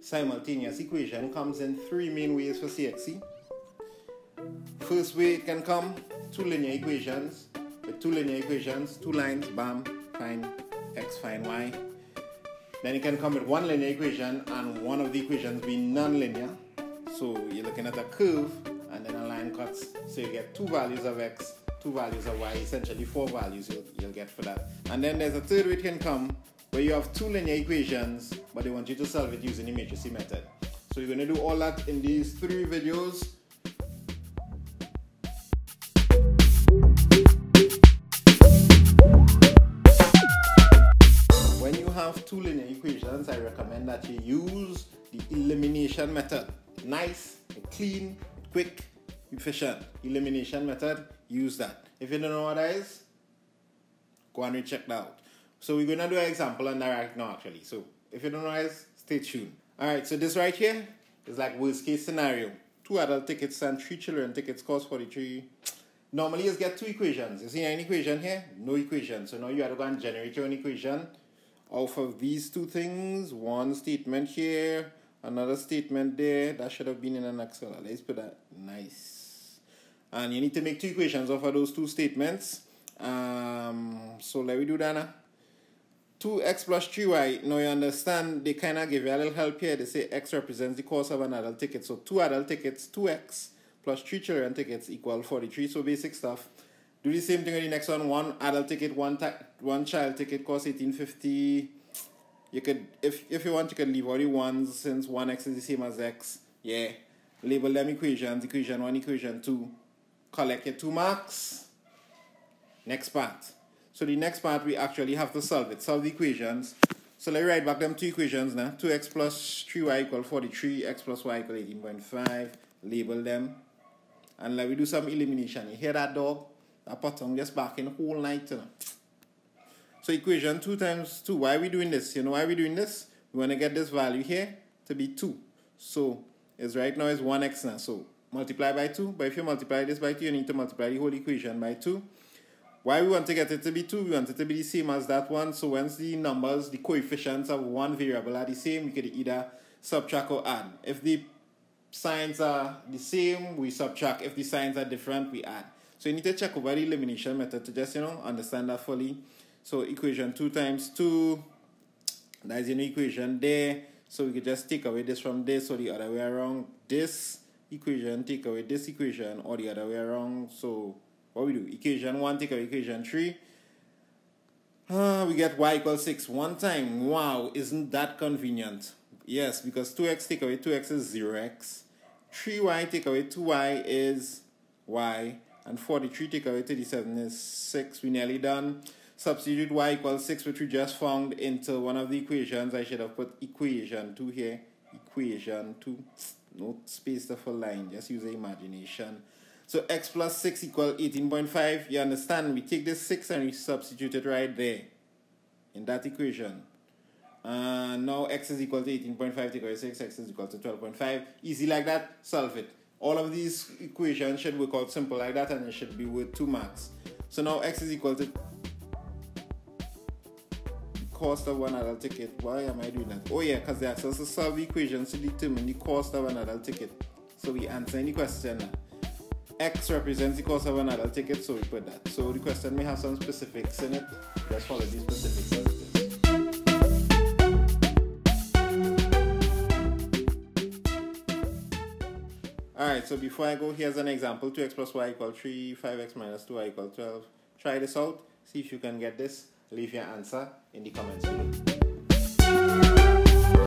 simultaneous equation comes in three main ways for CXC. First way it can come, two linear equations. With two linear equations, two lines, bam, find x, find y. Then it can come with one linear equation and one of the equations being non-linear. So you're looking at a curve and then a line cuts. So you get two values of x, two values of y, essentially four values you'll, you'll get for that. And then there's a third way it can come where you have two linear equations, but they want you to solve it using the matrices method. So you're going to do all that in these three videos. When you have two linear equations, I recommend that you use the elimination method. Nice, clean, quick, efficient. Elimination method, use that. If you don't know what that is, go and check that out. So we're gonna do an example on that right now actually. So if you don't know guys, stay tuned. Alright, so this right here is like worst case scenario. Two adult tickets and three children tickets cost 43. Normally you get two equations. You see any equation here? No equation. So now you have to go and generate your own equation off of these two things. One statement here, another statement there. That should have been in an Excel. Let's put that nice. And you need to make two equations off of those two statements. Um, so let me do that now. 2x plus 3y, now you understand, they kind of give you a little help here. They say x represents the cost of an adult ticket. So two adult tickets, 2x plus three children tickets equal 43. So basic stuff. Do the same thing with the next one. One adult ticket, one one child ticket costs 1850. You could, if, if you want, you could leave all the ones since 1x is the same as x. Yeah. Label them equations, equation 1, equation 2. Collect your 2 marks. Next part. So the next part, we actually have to solve it. Solve the equations. So let me write back them two equations now. 2x plus 3y equal 43, x plus y equal 18.5. Label them. And let me do some elimination. You hear that dog? That bottom just barking the whole night. So equation 2 times 2. Why are we doing this? You know why are we doing this? We want to get this value here to be 2. So it's right now is 1x now. So multiply by 2. But if you multiply this by 2, you need to multiply the whole equation by 2. Why we want to get it to be 2? We want it to be the same as that one. So once the numbers, the coefficients of one variable are the same, we could either subtract or add. If the signs are the same, we subtract. If the signs are different, we add. So you need to check over the elimination method to just, you know, understand that fully. So equation 2 times 2, that is an equation there. So we could just take away this from this or the other way around. This equation, take away this equation or the other way around. So what we do? Equation 1 take away equation 3. Ah, we get y equals 6 one time. Wow, isn't that convenient? Yes, because 2x take away 2x is 0x. 3y take away 2y is y. And 43 take away 37 is 6. We nearly done. Substitute y equals 6, which we just found, into one of the equations. I should have put equation 2 here. Equation 2. No space for line. Just use the imagination. So x plus 6 equal 18.5. You understand? We take this 6 and we substitute it right there in that equation. Uh, now x is equal to 18.5 take away 6, x is equal to 12.5. Easy like that, solve it. All of these equations should work out simple like that and it should be worth 2 marks. So now x is equal to cost of one adult ticket. Why am I doing that? Oh yeah, because they asked us to solve equations to determine the cost of an adult ticket. So we answer any question now. X represents the cost of an adult ticket, so we put that. So the question may have some specifics in it. Let's follow these specifics. Alright, so before I go, here's an example. 2x plus y equal 3, 5x minus 2y equal 12. Try this out. See if you can get this. Leave your answer in the comments below.